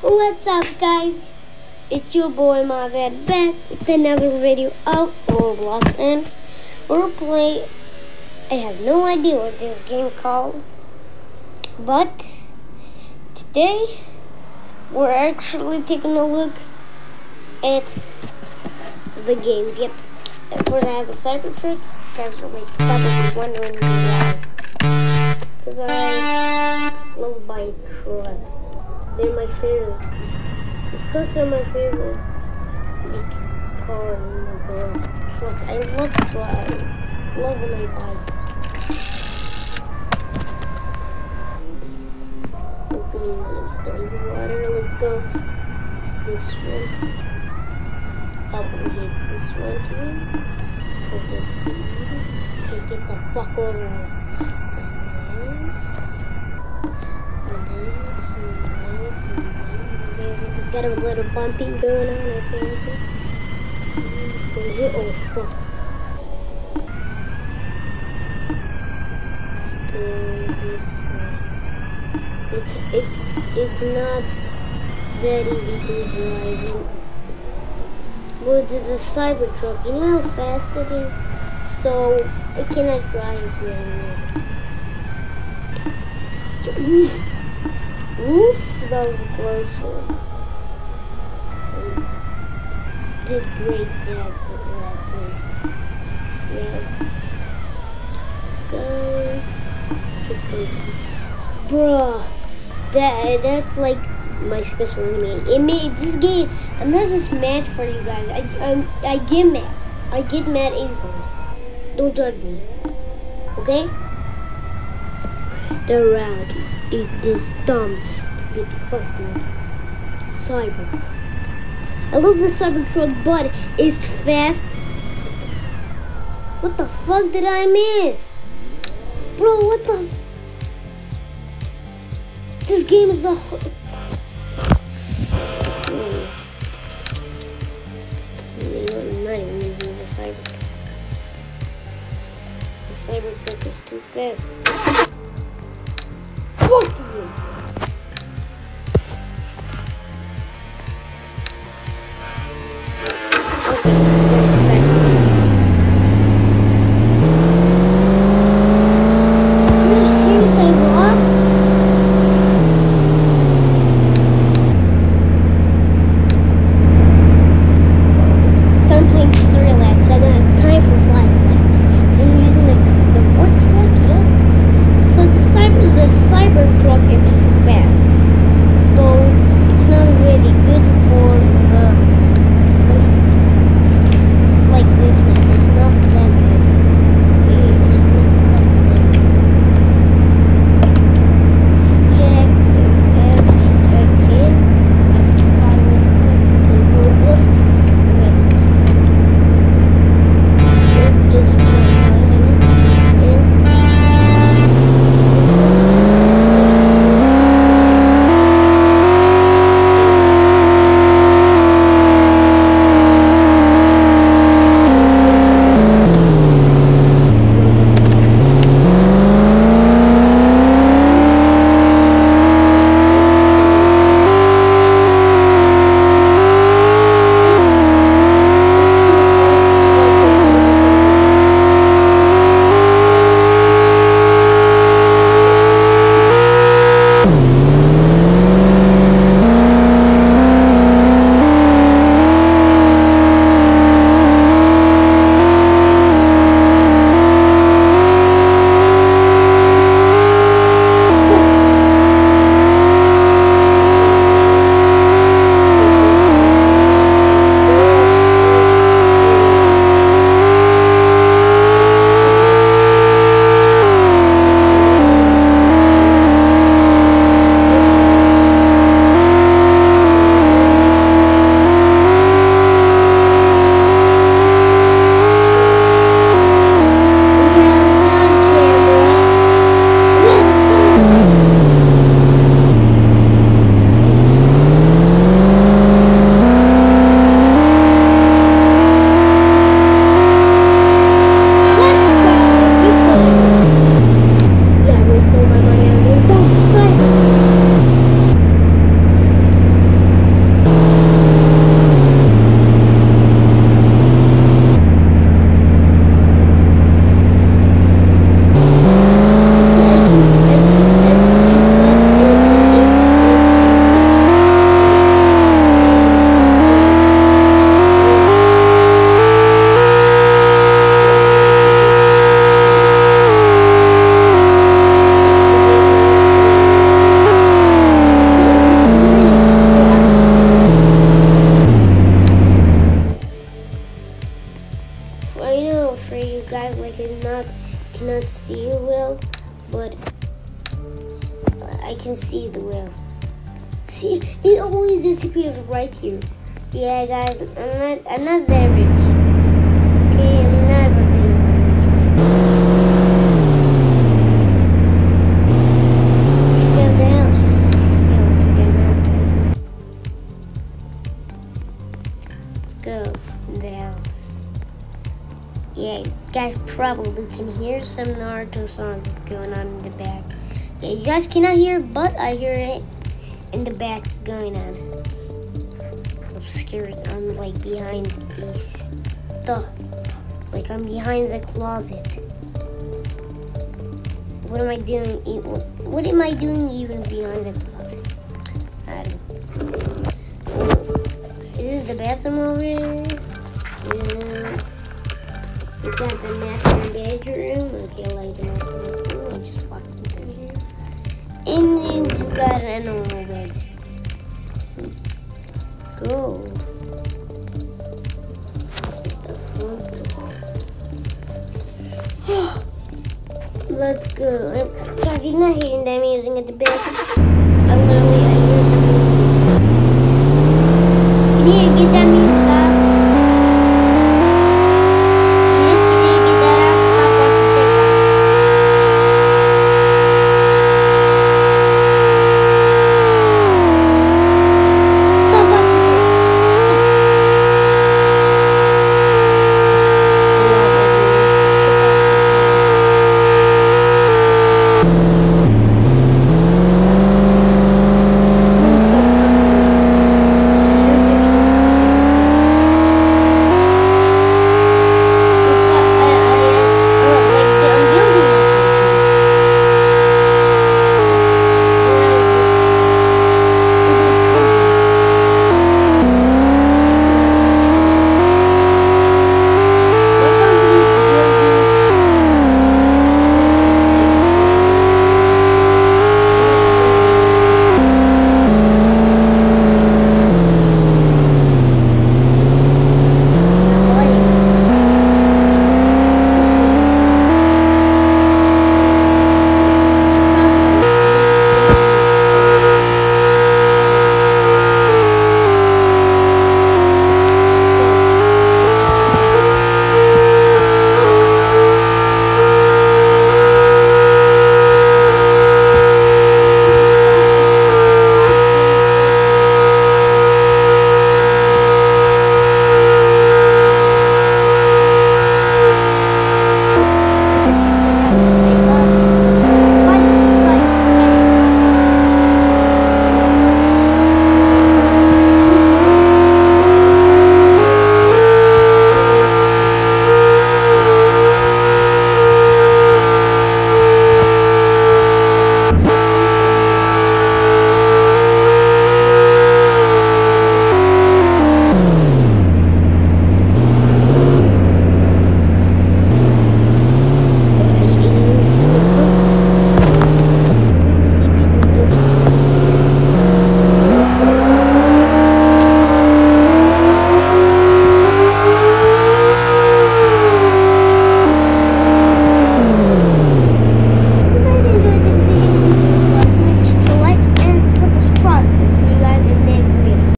What's up guys? It's your boy Mazyar back with another video of Roblox and we're playing I have no idea what this game calls but today we're actually taking a look at the games. Yep. Of course I have a Cybertruck. You guys will like probably wondering why. Because I love buying trucks. They're my favorite. Trucks are my favorite like car in the world. Trucks. I love trucks. I love when I buy trucks. Let's go underwater. Let's go this one. Probably hit this one too. But it's easy. So get the fuck over. Then this. And this. And that. And that. Okay, we got a little bumping going on. Okay, okay. Oh, fuck. This way. It's, it's, it's not that easy to drive in. But it's a Cybertruck, you know how fast it is? So, I cannot drive very well. Oof. Oof, that was a close one. Did great. Yeah. Let's go. Bruh, that that's like my special enemy. It made this game. I'm not just mad for you guys. I I'm, I get mad. I get mad easily. Don't judge me. Okay? The route. It is dumb, stupid fucking cyber. I love the Cybertruck, but it's fast. What the fuck did I miss? Bro, what the This game is a I'm not even using the Cybertruck. The Cybertruck is too fast. Fuck you! not see a whale, but I can see the whale. See, it always disappears right here. Yeah, guys, I'm not, I'm not that rich. Guys probably can hear some Naruto songs going on in the back. Yeah, you guys cannot hear, but I hear it in the back going on. I'm scared. I'm like behind this stuff. Like I'm behind the closet. What am I doing? What am I doing even behind the closet? I don't know. Is this the bathroom over here? Yeah. We got the master bedroom. Okay, like the master bedroom. I'm just walking through here. And then you got a normal bed. Let's go. Let's go. Guys, you're not hearing that music at the back. I literally, I hear some music. Can you get that music?